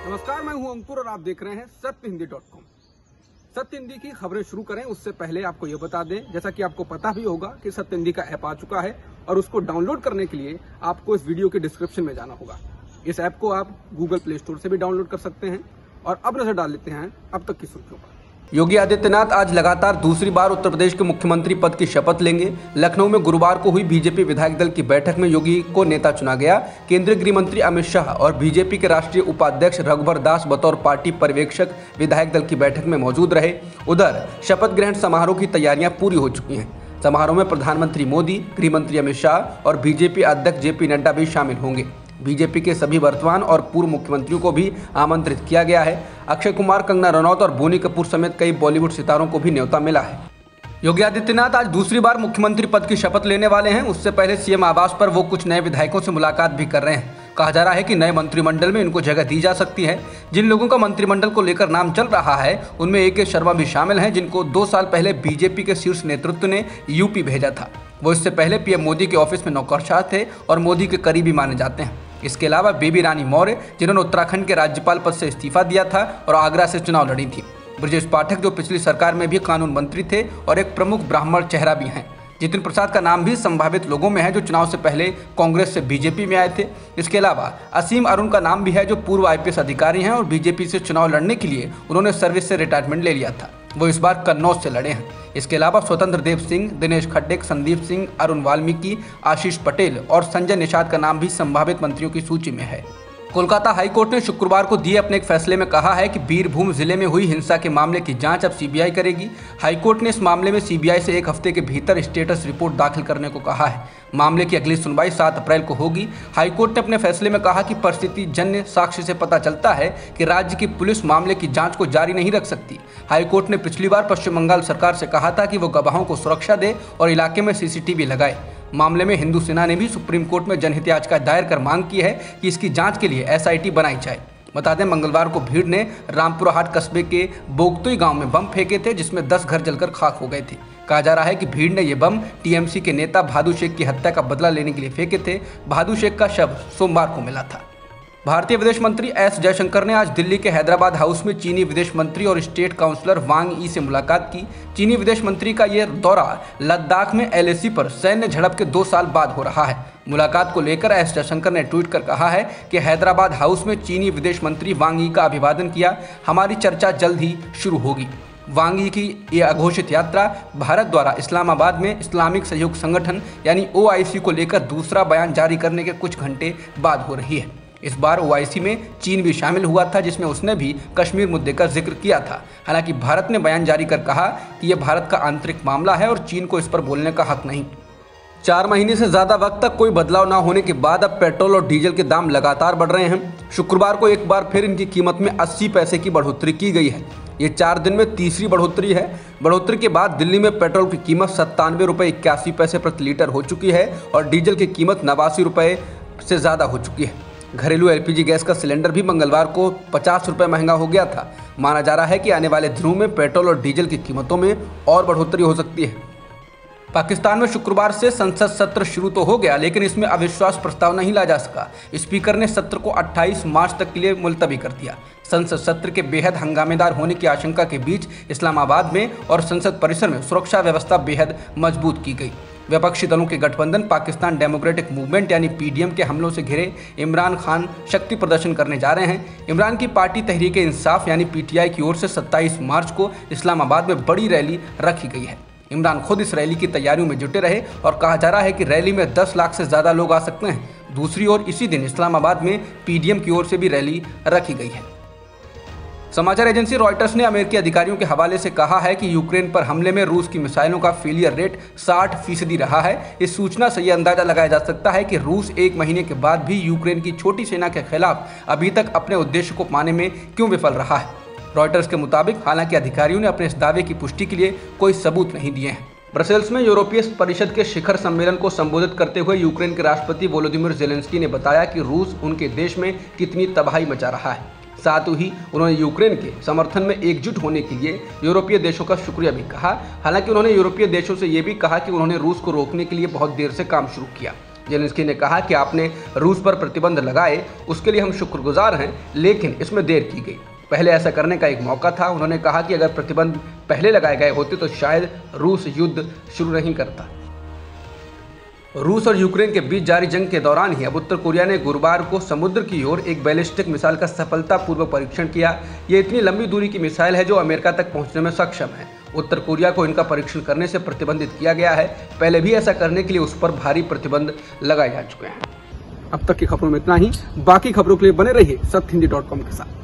नमस्कार, मैं हूँ अंकुर और आप देख रहे हैं सत्य हिंदी डॉट कॉम। सत्य हिंदी की खबरें शुरू करें, उससे पहले आपको ये बता दें, जैसा कि आपको पता भी होगा कि सत्य हिंदी का ऐप आ चुका है और उसको डाउनलोड करने के लिए आपको इस वीडियो के डिस्क्रिप्शन में जाना होगा। इस ऐप को आप गूगल प्ले स्टोर से भी डाउनलोड कर सकते हैं और अब नज़र डाल लेते हैं अब तक की सुर्खियों पर। योगी आदित्यनाथ आज लगातार दूसरी बार उत्तर प्रदेश के मुख्यमंत्री पद की शपथ लेंगे। लखनऊ में गुरुवार को हुई बीजेपी विधायक दल की बैठक में योगी को नेता चुना गया। केंद्रीय गृह मंत्री अमित शाह और बीजेपी के राष्ट्रीय उपाध्यक्ष रघुबर दास बतौर पार्टी पर्यवेक्षक विधायक दल की बैठक में मौजूद रहे। उधर शपथ ग्रहण समारोह की तैयारियाँ पूरी हो चुकी हैं। समारोह में प्रधानमंत्री मोदी गृह मंत्री अमित शाह और बीजेपी अध्यक्ष जेपी नड्डा भी शामिल होंगे। बीजेपी के सभी वर्तमान और पूर्व मुख्यमंत्रियों को भी आमंत्रित किया गया है। अक्षय कुमार, कंगना रनौत और बोनी कपूर समेत कई बॉलीवुड सितारों को भी न्यौता मिला है। योगी आदित्यनाथ आज दूसरी बार मुख्यमंत्री पद की शपथ लेने वाले हैं। उससे पहले सीएम आवास पर वो कुछ नए विधायकों से मुलाकात भी कर रहे हैं। कहा जा रहा है कि नए मंत्रिमंडल में इनको जगह दी जा सकती है। जिन लोगों का मंत्रिमंडल को लेकर नाम चल रहा है, उनमें ए के शर्मा भी शामिल हैं, जिनको दो साल पहले बीजेपी के शीर्ष नेतृत्व ने यूपी भेजा था। वो इससे पहले पीएम मोदी के ऑफ़िस में नौकरशाह थे और मोदी के करीबी माने जाते हैं। इसके अलावा बेबी रानी मौर्य, जिन्होंने उत्तराखंड के राज्यपाल पद से इस्तीफा दिया था और आगरा से चुनाव लड़ी थी। ब्रजेश पाठक, जो पिछली सरकार में भी कानून मंत्री थे और एक प्रमुख ब्राह्मण चेहरा भी हैं। जितिन प्रसाद का नाम भी संभावित लोगों में है, जो चुनाव से पहले कांग्रेस से बीजेपी में आए थे। इसके अलावा असीम अरुण का नाम भी है, जो पूर्व आईपीएस अधिकारी हैं और बीजेपी से चुनाव लड़ने के लिए उन्होंने सर्विस से रिटायरमेंट ले लिया था। वो इस बार कन्नौज से लड़े हैं। इसके अलावा स्वतंत्र देव सिंह, दिनेश खड्डेक संदीप सिंह, अरुण वाल्मीकि, आशीष पटेल और संजय निषाद का नाम भी संभावित मंत्रियों की सूची में है। कोलकाता हाईकोर्ट ने शुक्रवार को दिए अपने एक फैसले में कहा है कि बीरभूम ज़िले में हुई हिंसा के मामले की जाँच अब सीबीआई करेगी। हाईकोर्ट ने इस मामले में सीबीआई से एक हफ़्ते के भीतर स्टेटस रिपोर्ट दाखिल करने को कहा है। मामले की अगली सुनवाई 7 अप्रैल को होगी। हाईकोर्ट ने अपने फैसले में कहा कि परिस्थिति जन्य साक्ष्य से पता चलता है कि राज्य की पुलिस मामले की जाँच को जारी नहीं रख सकती। हाईकोर्ट ने पिछली बार पश्चिम बंगाल सरकार से कहा था कि वो गवाहों को सुरक्षा दे और इलाके में सीसीटीवी लगाए। मामले में हिंदू सेना ने भी सुप्रीम कोर्ट में जनहित याचिका दायर कर मांग की है कि इसकी जाँच के लिए एसआईटी बनाई जाए। बता दें, मंगलवार को भीड़ ने रामपुरा हाट कस्बे के बोगतुई गाँव में बम फेंके थे, जिसमें 10 घर जलकर खाक हो गए थे। कहा जा रहा है कि भीड़ ने ये बम टीएमसी के नेता भादू शेख की हत्या का बदला लेने के लिए फेंके थे। भादू शेख का शव सोमवार को मिला था। भारतीय विदेश मंत्री एस जयशंकर ने आज दिल्ली के हैदराबाद हाउस में चीनी विदेश मंत्री और स्टेट काउंसलर वांग ई से मुलाकात की। चीनी विदेश मंत्री का यह दौरा लद्दाख में एलएसी पर सैन्य झड़प के दो साल बाद हो रहा है। मुलाकात को लेकर एस जयशंकर ने ट्वीट कर कहा है कि हैदराबाद हाउस में चीनी विदेश मंत्री वांग ई का अभिवादन किया। हमारी चर्चा जल्द ही शुरू होगी। वांगी की ये अघोषित यात्रा भारत द्वारा इस्लामाबाद में इस्लामिक सहयोग संगठन यानी ओआईसी को लेकर दूसरा बयान जारी करने के कुछ घंटे बाद हो रही है। इस बार ओआईसी में चीन भी शामिल हुआ था, जिसमें उसने भी कश्मीर मुद्दे का ज़िक्र किया था। हालाँकि भारत ने बयान जारी कर कहा कि यह भारत का आंतरिक मामला है और चीन को इस पर बोलने का हक नहीं। चार महीने से ज़्यादा वक्त तक कोई बदलाव ना होने के बाद अब पेट्रोल और डीजल के दाम लगातार बढ़ रहे हैं। शुक्रवार को एक बार फिर इनकी कीमत में 80 पैसे की बढ़ोतरी की गई है। ये चार दिन में तीसरी बढ़ोतरी है। बढ़ोतरी के बाद दिल्ली में पेट्रोल की कीमत सत्तानवे रुपये इक्यासी पैसे प्रति लीटर हो चुकी है और डीजल की कीमत नवासी रुपये से ज़्यादा हो चुकी है। घरेलू एलपीजी गैस का सिलेंडर भी मंगलवार को पचास रुपये महँगा हो गया था। माना जा रहा है कि आने वाले दिनों में पेट्रोल और डीजल की कीमतों में और बढ़ोतरी हो सकती है। पाकिस्तान में शुक्रवार से संसद सत्र शुरू तो हो गया, लेकिन इसमें अविश्वास प्रस्ताव नहीं ला जा सका। स्पीकर ने सत्र को 28 मार्च तक के लिए मुलतवी कर दिया। संसद सत्र के बेहद हंगामेदार होने की आशंका के बीच इस्लामाबाद में और संसद परिसर में सुरक्षा व्यवस्था बेहद मज़बूत की गई। विपक्षी दलों के गठबंधन पाकिस्तान डेमोक्रेटिक मूवमेंट यानी पीडीएम के हमलों से घिरे इमरान खान शक्ति प्रदर्शन करने जा रहे हैं। इमरान की पार्टी तहरीक इंसाफ यानी पीटीआई की ओर से 27 मार्च को इस्लामाबाद में बड़ी रैली रखी गई है। इमरान खुद इस रैली की तैयारियों में जुटे रहे और कहा जा रहा है कि रैली में 10 लाख से ज़्यादा लोग आ सकते हैं। दूसरी ओर इसी दिन इस्लामाबाद में पीडीएम की ओर से भी रैली रखी गई है। समाचार एजेंसी रॉयटर्स ने अमेरिकी अधिकारियों के हवाले से कहा है कि यूक्रेन पर हमले में रूस की मिसाइलों का फेलियर रेट 60 फ़ीसदी रहा है। इस सूचना से यह अंदाज़ा लगाया जा सकता है कि रूस एक महीने के बाद भी यूक्रेन की छोटी सेना के खिलाफ अभी तक अपने उद्देश्य को पाने में क्यों विफल रहा है। रॉयटर्स के मुताबिक, हालाँकि अधिकारियों ने अपने इस दावे की पुष्टि के लिए कोई सबूत नहीं दिए हैं। ब्रसेल्स में यूरोपीय परिषद के शिखर सम्मेलन को संबोधित करते हुए यूक्रेन के राष्ट्रपति वोलोदिमिर जेलेंस्की ने बताया कि रूस उनके देश में कितनी तबाही मचा रहा है। साथ ही उन्होंने यूक्रेन के समर्थन में एकजुट होने के लिए यूरोपीय देशों का शुक्रिया भी कहा। हालाँकि उन्होंने यूरोपीय देशों से ये भी कहा कि उन्होंने रूस को रोकने के लिए बहुत देर से काम शुरू किया। जेलेंस्की ने कहा कि आपने रूस पर प्रतिबंध लगाए, उसके लिए हम शुक्रगुजार हैं, लेकिन इसमें देर की गई। पहले ऐसा करने का एक मौका था। उन्होंने कहा कि अगर प्रतिबंध पहले लगाए गए होते तो शायद रूस युद्ध शुरू नहीं करता। रूस और यूक्रेन के बीच जारी जंग के दौरान ही अब उत्तर कोरिया ने गुरुवार को समुद्र की ओर एक बैलिस्टिक मिसाइल का सफलतापूर्वक परीक्षण किया। ये इतनी लंबी दूरी की मिसाइल है जो अमेरिका तक पहुँचने में सक्षम है। उत्तर कोरिया को इनका परीक्षण करने से प्रतिबंधित किया गया है। पहले भी ऐसा करने के लिए उस पर भारी प्रतिबंध लगाए जा चुके हैं। अब तक की खबरों में इतना ही। बाकी खबरों के लिए बने रहिए सत्य के साथ।